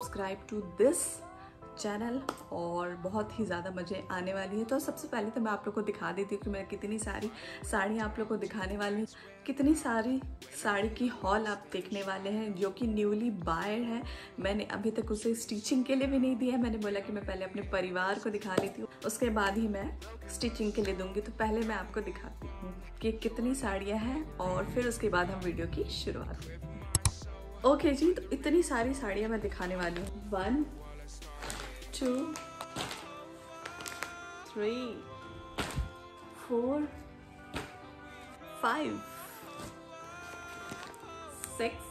Subscribe to this channel और बहुत ही ज़्यादा मज़े आने वाली है। तो सबसे पहले तो मैं आप लोग को दिखा देती हूँ कि मैं कितनी सारी साड़ी आप लोग को दिखाने वाली हूँ। कितनी सारी साड़ी की हॉल आप देखने वाले हैं, जो कि न्यूली बायड है। मैंने अभी तक उसे स्टिचिंग के लिए भी नहीं दिया है। मैंने बोला कि मैं पहले अपने परिवार को दिखा लेती हूँ। उसके बाद ही मैं स्टिचिंग के लिए दूँगी। तो पहले मैं आपको दिखाती हूँ कि कितनी साड़ियाँ हैं और फिर उसके बाद हम वीडियो की शुरुआत ओके okay, जी तो इतनी सारी साड़ियाँ मैं दिखाने वाली हूँ। One two three four five six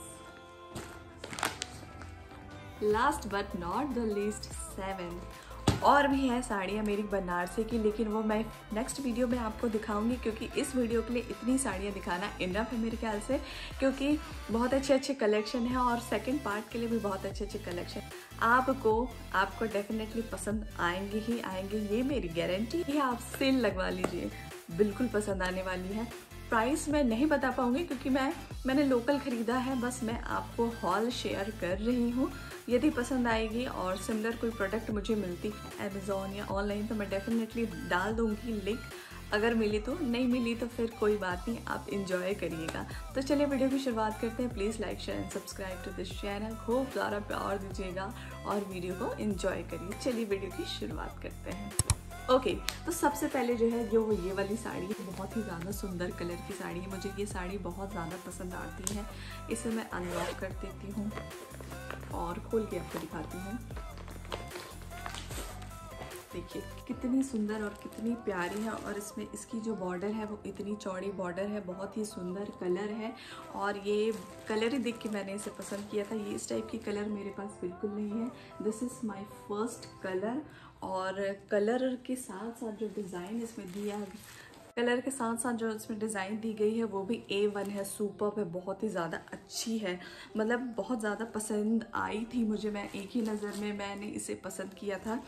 last but not the least seven और भी हैं साड़ियाँ मेरी बनारसी की, लेकिन वो मैं नेक्स्ट वीडियो में आपको दिखाऊँगी, क्योंकि इस वीडियो के लिए इतनी साड़ियाँ दिखाना इनफ है मेरे ख्याल से, क्योंकि बहुत अच्छे अच्छे कलेक्शन है और सेकंड पार्ट के लिए भी बहुत अच्छे अच्छे कलेक्शन आपको आपको डेफिनेटली पसंद आएँगे ही आएँगे, ये मेरी गारंटी है, आप सेल लगवा लीजिए। बिल्कुल पसंद आने वाली है। प्राइस मैं नहीं बता पाऊँगी, क्योंकि मैं, मैंने लोकल ख़रीदा है, बस मैं आपको हॉल शेयर कर रही हूँ। यदि पसंद आएगी और सिमिलर कोई प्रोडक्ट मुझे मिलती है अमेज़ोन या ऑनलाइन तो मैं डेफिनेटली डाल दूँगी लिंक अगर मिली तो नहीं मिली तो फिर कोई बात नहीं आप इंजॉय करिएगा। तो चलिए वीडियो की शुरुआत करते हैं। Please like share and subscribe to this channel खूब ज़्यादा प्यार दीजिएगा और वीडियो को इंजॉय करिए। चलिए वीडियो की शुरुआत करते हैं। ओके okay, तो सबसे पहले जो है जो ये वाली साड़ी है बहुत ही ज़्यादा सुंदर कलर की साड़ी है। मुझे ये साड़ी बहुत ज़्यादा पसंद आती है। इसे मैं अनलॉक कर देती हूँ। और खोल के आपको दिखाती हूँ। देखिए, कितनी सुंदर और कितनी प्यारी है और इसमें इसकी जो बॉर्डर है, वो इतनी चौड़ी बॉर्डर है, बहुत ही सुंदर कलर है और ये कलर ही देख के मैंने इसे पसंद किया था। ये इस टाइप की कलर मेरे पास बिल्कुल नहीं है। This is my first colour और कलर के साथ साथ जो डिज़ाइन इसमें दिया कलर के साथ साथ जो इसमें डिज़ाइन दी गई है, वो भी ए वन है सुपर है बहुत ही ज़्यादा अच्छी है। मतलब बहुत ज़्यादा पसंद आई थी मुझे, मैं एक ही नज़र में मैंने इसे पसंद किया था।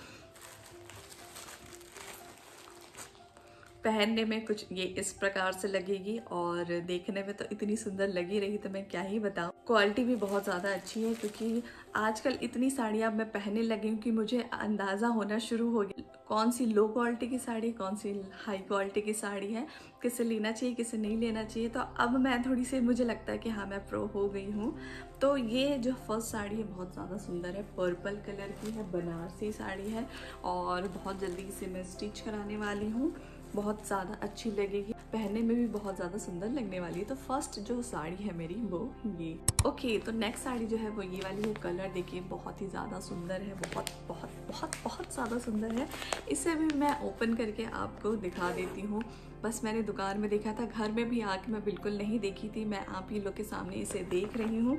पहनने में कुछ ये इस प्रकार से लगेगी और देखने में तो इतनी सुंदर लगी रही तो मैं क्या ही बताऊँ। क्वालिटी भी बहुत ज़्यादा अच्छी है, क्योंकि आजकल इतनी साड़ियाँ मैं पहनने लगी हूँ कि मुझे अंदाज़ा होना शुरू हो गया। कौन सी लो क्वालिटी की साड़ी, कौन सी हाई क्वालिटी की साड़ी है, किसे लेना चाहिए, किसे नहीं लेना चाहिए। तो अब मैं थोड़ी सी, मुझे लगता है कि हाँ मैं प्रो हो गई हूँ। तो ये जो फ़र्स्ट साड़ी है, बहुत ज़्यादा सुंदर है। पर्पल कलर की है, बनारसी साड़ी है और बहुत जल्दी इसे मैं स्टिच कराने वाली हूँ। बहुत ज़्यादा अच्छी लगेगी। पहनने में भी बहुत ज़्यादा सुंदर लगने वाली है। तो फ़र्स्ट जो साड़ी है मेरी, वो ये। ओके तो नेक्स्ट साड़ी जो है वो ये वाली है कलर देखिए, बहुत ही ज़्यादा सुंदर है, बहुत बहुत बहुत बहुत ज़्यादा सुंदर है। इसे भी मैं ओपन करके आपको दिखा देती हूँ। बस मैंने दुकान में देखा था, घर में भी आके मैं बिल्कुल नहीं देखी थी। मैं आप ही लोग के सामने इसे देख रही हूँ।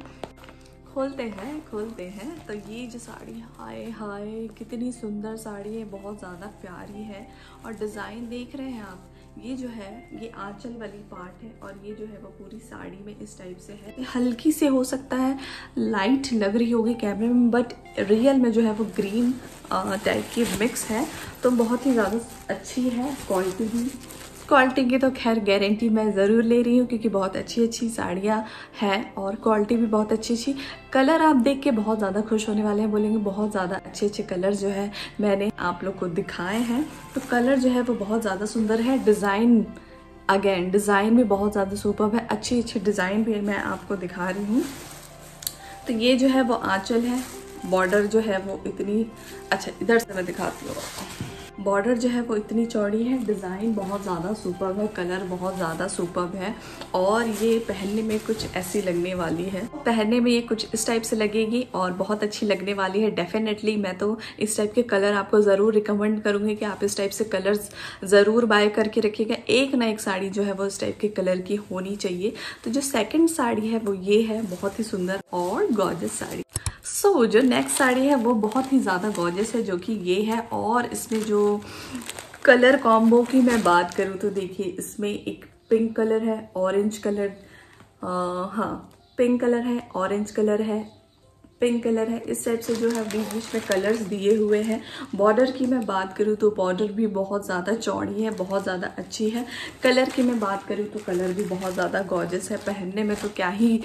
खोलते हैं खोलते हैं। तो ये जो साड़ी, हाय हाय, कितनी सुंदर साड़ी है, बहुत ज़्यादा प्यारी है। और डिज़ाइन देख रहे हैं आप। ये जो है, ये आंचल वाली पार्ट है और ये जो है वो पूरी साड़ी में इस टाइप से है। हल्की से हो सकता है लाइट लग रही होगी कैमरे में बट रियल में जो है वो ग्रीन टाइप की मिक्स है। तो बहुत ही ज़्यादा अच्छी है क्वालिटी भी। क्वालिटी की तो खैर गारंटी मैं ज़रूर ले रही हूँ, क्योंकि बहुत अच्छी अच्छी साड़ियाँ हैं और क्वालिटी भी बहुत अच्छी अच्छी कलर आप देख के बहुत ज़्यादा खुश होने वाले हैं, बोलेंगे बहुत ज़्यादा अच्छे अच्छे कलर जो है मैंने आप लोग को दिखाए हैं। तो कलर जो है वो बहुत ज़्यादा सुंदर है। डिज़ाइन अगेन डिज़ाइन भी बहुत ज़्यादा सुपर है। अच्छी अच्छी डिज़ाइन भी मैं आपको दिखा रही हूँ। तो ये जो है वो आँचल है। बॉर्डर जो है वो इतनी अच्छा इधर से मैं दिखाती हूँ आपको। बॉर्डर जो है वो इतनी चौड़ी है डिज़ाइन बहुत ज़्यादा सुपर है कलर बहुत ज़्यादा सुपर है और ये पहनने में कुछ ऐसी लगने वाली है। पहनने में ये कुछ इस टाइप से लगेगी और बहुत अच्छी लगने वाली है डेफिनेटली मैं तो इस टाइप के कलर आपको ज़रूर रिकमेंड करूँगी कि आप इस टाइप से कलर्स ज़रूर बाय करके रखिएगा। एक ना एक साड़ी जो है वो इस टाइप के कलर की होनी चाहिए। तो जो सेकेंड साड़ी है वो ये है बहुत ही सुंदर और गॉर्जस साड़ी। सो so, जो नेक्स्ट साड़ी है वो बहुत ही ज़्यादा गॉर्जस है जो कि ये है और इसमें जो कलर कॉम्बो की मैं बात करूँ तो देखिए, इसमें एक पिंक कलर है, ऑरेंज कलर हाँ पिंक कलर है, ऑरेंज कलर है, पिंक कलर है। इस टाइप से जो है, बीच बीच में कलर्स दिए हुए हैं। बॉर्डर की मैं बात करूँ तो बॉर्डर भी बहुत ज़्यादा चौड़ी है, बहुत ज़्यादा अच्छी है। कलर की मैं बात करूँ तो कलर भी बहुत ज़्यादा गॉर्जस है। पहनने में तो क्या ही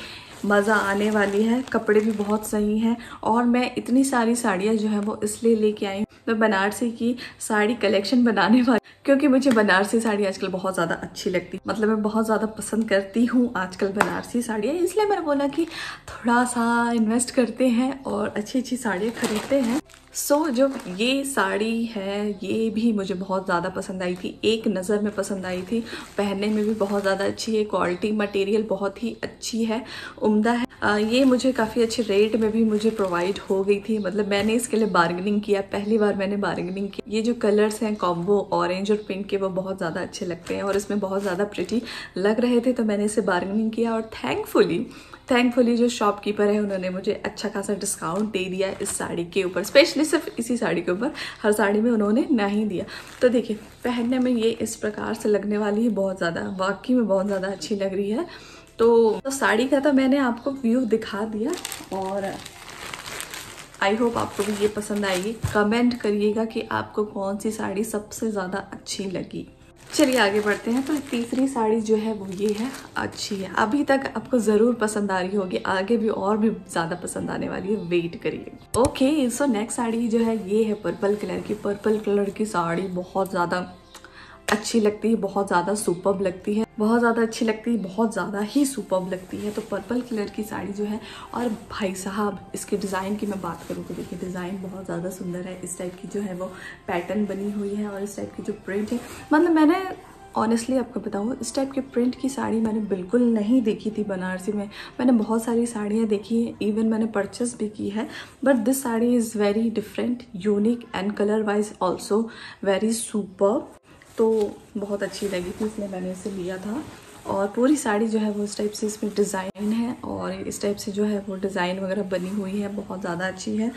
मज़ा आने वाली है। कपड़े भी बहुत सही हैं। और मैं इतनी सारी साड़ियाँ जो है, वो इसलिए लेके आई मैं बनारसी की साड़ी कलेक्शन बनाने वाली क्योंकि मुझे बनारसी साड़ी आजकल बहुत ज़्यादा अच्छी लगती। मतलब मैं बहुत ज़्यादा पसंद करती हूँ आजकल बनारसी साड़ियाँ, इसलिए मैंने बोला कि थोड़ा सा इन्वेस्ट करते हैं और अच्छी अच्छी साड़ियाँ खरीदते हैं। सो so, जो ये साड़ी है ये भी मुझे बहुत ज़्यादा पसंद आई थी। एक नज़र में पसंद आई थी। पहनने में भी बहुत ज़्यादा अच्छी है। क्वालिटी मटेरियल बहुत ही अच्छी है। उम्दा है। आ, ये मुझे काफ़ी अच्छे रेट में भी मुझे प्रोवाइड हो गई थी। मतलब मैंने इसके लिए बार्गेनिंग किया। पहली बार मैंने बार्गेनिंग की ये जो कलर्स हैं कॉम्बो ऑरेंज और पिंक के वो बहुत ज़्यादा अच्छे लगते हैं और इसमें बहुत ज़्यादा प्रिटी लग रहे थे तो मैंने इसे बार्गेनिंग किया और थैंकफुली थैंकफुली जो शॉपकीपर है उन्होंने मुझे अच्छा खासा डिस्काउंट दे दिया इस साड़ी के ऊपर। स्पेशली सिर्फ़ इसी साड़ी के ऊपर हर साड़ी में उन्होंने नहीं दिया। तो देखिए पहनने में ये इस प्रकार से लगने वाली है बहुत ज़्यादा वाकई में बहुत ज़्यादा अच्छी लग रही है। तो, तो साड़ी का तो मैंने आपको व्यू दिखा दिया और आई होप आपको भी ये पसंद आएगी। कमेंट करिएगा कि आपको कौन सी साड़ी सबसे ज़्यादा अच्छी लगी। चलिए आगे बढ़ते हैं। तो तीसरी साड़ी जो है वो ये है, अच्छी है। अभी तक आपको ज़रूर पसंद आ रही होगी, आगे भी और भी ज़्यादा पसंद आने वाली है। वेट करिए। ओके सो नेक्स्ट साड़ी जो है, ये है पर्पल कलर की। पर्पल कलर की साड़ी बहुत ज़्यादा अच्छी लगती है, बहुत ज़्यादा सुपर लगती है। बहुत ज़्यादा अच्छी लगती है, बहुत ज़्यादा ही सुपर लगती है। तो पर्पल कलर की साड़ी जो है, और भाई साहब, इसके डिज़ाइन की मैं बात करूँ तो देखिए डिज़ाइन बहुत ज़्यादा सुंदर है। इस टाइप की जो है वो पैटर्न बनी हुई है और इस टाइप की जो प्रिंट है मतलब मैंने ऑनेस्टली आपको बताऊँ, इस टाइप के प्रिंट की साड़ी मैंने बिल्कुल नहीं देखी थी बनारसी में। मैंने बहुत सारी साड़ियाँ देखी हैं इवन मैंने परचेस भी की है। But this sari is very different unique and colour wise also very super तो बहुत अच्छी लगी थी, इसलिए मैंने इसे लिया था। और पूरी साड़ी जो है वो इस टाइप से इसमें डिज़ाइन है और इस टाइप से जो है वो डिज़ाइन वगैरह बनी हुई है, बहुत ज़्यादा अच्छी है।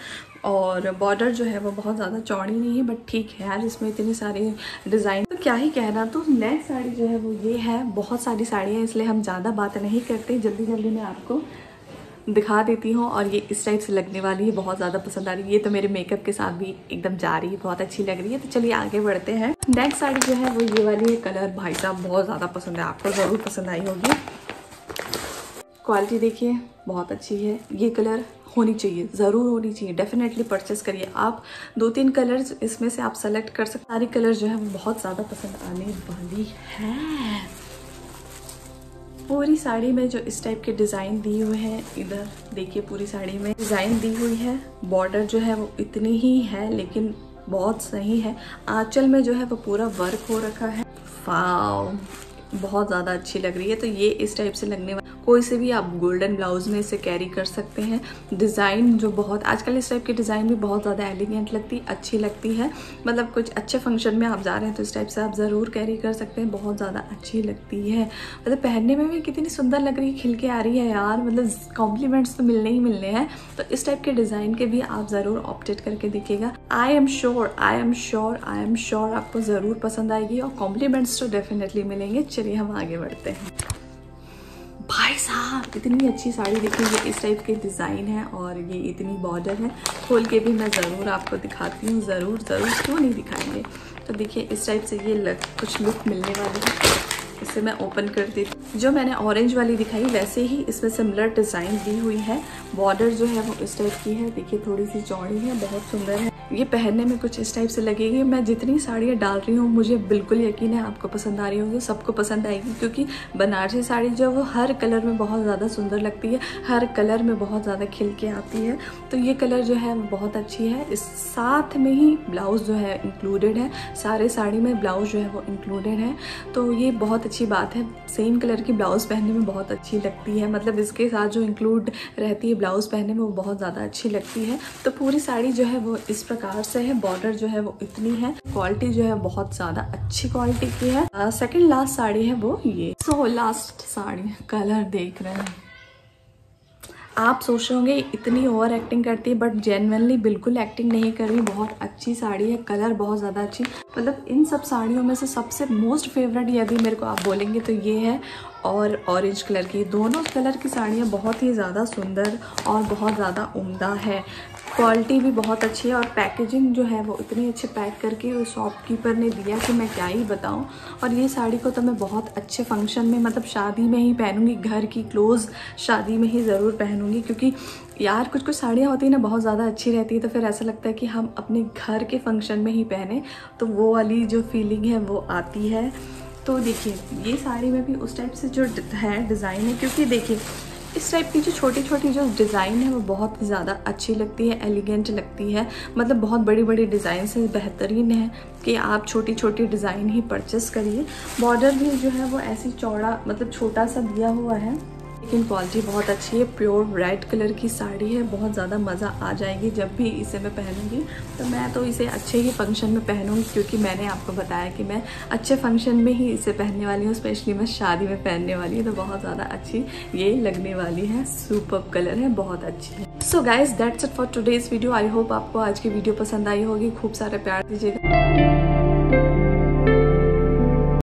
और बॉर्डर जो है वो बहुत ज़्यादा चौड़ी नहीं है बट ठीक है यार, इसमें इतनी सारी डिज़ाइन तो क्या ही कहना तो नेक्स्ट साड़ी जो है वो ये है, बहुत सारी साड़ियाँ इसलिए हम ज़्यादा बात नहीं करते जल्दी जल्दी मैं आपको दिखा देती हूँ और ये इस टाइप से लगने वाली है, बहुत ज़्यादा पसंद आ रही है। ये तो मेरे मेकअप के साथ भी एकदम जा रही है, बहुत अच्छी लग रही है। तो चलिए आगे बढ़ते हैं। नेक्स्ट साड़ी जो है, वो ये वाली है कलर भाई साहब, बहुत ज़्यादा पसंद है, आपको ज़रूर पसंद आई होगी। क्वालिटी देखिए, बहुत अच्छी है। ये कलर होनी चाहिए, ज़रूर होनी चाहिए। डेफिनेटली परचेस करिए। आप दो तीन कलर्स इसमें से आप सेलेक्ट कर सकते सारी कलर जो है, वो बहुत ज़्यादा पसंद आने वाली है। पूरी साड़ी में जो इस टाइप के डिज़ाइन दिए हुए हैं, इधर देखिए पूरी साड़ी में डिज़ाइन दी हुई है। बॉर्डर जो है वो इतनी ही है, लेकिन बहुत सही है। आंचल में जो है वो पूरा वर्क हो रखा है। बहुत ज़्यादा अच्छी लग रही है। तो ये इस टाइप से लगने वाला कोई से भी आप गोल्डन ब्लाउज में इसे कैरी कर सकते हैं। डिज़ाइन जो बहुत, आजकल इस टाइप की डिज़ाइन भी बहुत ज़्यादा एलिगेंट लगती, अच्छी लगती है। मतलब कुछ अच्छे फ़ंक्शन में आप जा रहे हैं तो इस टाइप से आप ज़रूर कैरी कर सकते हैं। बहुत ज़्यादा अच्छी लगती है। मतलब पहनने में भी कितनी सुंदर लग रही है खिल के आ रही है यार। मतलब कॉम्प्लीमेंट्स तो मिलने ही मिलने हैं। तो इस टाइप के डिज़ाइन के भी आप ज़रूर ऑप्टेट करके देखिएगा। I am sure I am sure I am sure आपको ज़रूर पसंद आएगी और कॉम्प्लीमेंट्स तो डेफिनेटली मिलेंगे। चलिए हम आगे बढ़ते हैं। भाई साहब, इतनी अच्छी साड़ी देखिए ये इस टाइप के डिज़ाइन है और ये इतनी बॉर्डर है। खोल के भी मैं ज़रूर आपको दिखाती हूँ, ज़रूर ज़रूर, क्यों नहीं दिखाएँगे? तो देखिए, इस टाइप से ये लग, कुछ लुक मिलने वाली है। इसे मैं ओपन कर देती जो मैंने ऑरेंज वाली दिखाई, वैसे ही इसमें सिमिलर डिज़ाइन दी हुई है। बॉर्डर जो है वो इस टाइप की है। देखिए, थोड़ी सी चौड़ी है, बहुत सुंदर है। ये पहनने में कुछ इस टाइप से लगेगी। मैं जितनी साड़ियाँ डाल रही हूँ, मुझे बिल्कुल यकीन है आपको पसंद आ रही होगी, सबको पसंद आएगी, क्योंकि बनारसी साड़ी जो है वो हर कलर में बहुत ज़्यादा सुंदर लगती है, हर कलर में बहुत ज़्यादा खिल के आती है। तो ये कलर जो है वो बहुत अच्छी है। इस साथ में ही ब्लाउज जो है इंक्लूडेड है। सारे साड़ी में ब्लाउज जो है वो इंक्लूडेड है। तो ये बहुत अच्छी बात है। सेम कलर की ब्लाउज पहनने में बहुत अच्छी लगती है। मतलब इसके साथ जो इंक्लूड रहती है ब्लाउज पहनने में वो बहुत ज़्यादा अच्छी लगती है। तो पूरी साड़ी जो है वो इस प्रकार से है बॉर्डर जो है वो इतनी है क्वालिटी जो है बहुत ज़्यादा अच्छी क्वालिटी की है। सेकंड लास्ट साड़ी है वो ये। सो लास्ट साड़ी कलर देख रहे हैं। आप सोच रहे होंगे, इतनी ओवर एक्टिंग करती है बट जेनवनली बिल्कुल एक्टिंग नहीं कर रही, बहुत अच्छी साड़ी है कलर बहुत ज़्यादा अच्छी। मतलब इन सब साड़ियों में से सबसे मोस्ट फेवरेट यदि मेरे को आप बोलेंगे तो ये है, और ऑरेंज कलर की। दोनों कलर की साड़ियाँ बहुत ही ज़्यादा सुंदर और बहुत ज़्यादा उम्दा है। क्वालिटी भी बहुत अच्छी है और पैकेजिंग जो है वो इतनी अच्छे पैक करके उस शॉपकीपर ने दिया कि मैं क्या ही बताऊँ। और ये साड़ी को तो मैं बहुत अच्छे फ़ंक्शन में मतलब शादी में ही पहनूँगी, घर की क्लोज शादी में ही ज़रूर पहनूँगी, क्योंकि यार कुछ कुछ साड़ियाँ होती हैं ना, बहुत ज़्यादा अच्छी रहती है तो फिर ऐसा लगता है कि हम अपने घर के फ़ंक्शन में ही पहने तो वो वाली जो फीलिंग है वो आती है। तो देखिए, ये साड़ी में भी उस टाइप से जो है डिज़ाइन है, क्योंकि देखिए इस टाइप की जो छोटी छोटी जो डिज़ाइन है, वो बहुत ही ज़्यादा अच्छी लगती है एलिगेंट लगती है। मतलब बहुत बड़ी बड़ी डिज़ाइन से बेहतरीन है कि आप छोटी छोटी डिज़ाइन ही परचेस करिए। बॉर्डर भी जो है, वो ऐसी चौड़ा मतलब छोटा सा दिया हुआ है। लेकिन क्वालिटी बहुत अच्छी है। प्योर रेड कलर की साड़ी है। बहुत ज़्यादा मज़ा आ जाएगी जब भी इसे मैं पहनूँगी। तो मैं तो इसे अच्छे ही फ़ंक्शन में पहनूँगी क्योंकि मैंने आपको बताया कि मैं अच्छे फ़ंक्शन में ही इसे पहनने वाली हूँ स्पेशली मैं शादी में पहनने वाली हूँ। तो बहुत ज़्यादा अच्छी ये लगने वाली है। सुपर कलर है। बहुत अच्छी है। So guys that's it for today's video I hope आपको आज की वीडियो पसंद आई होगी। खूब सारे प्यार दीजिएगा।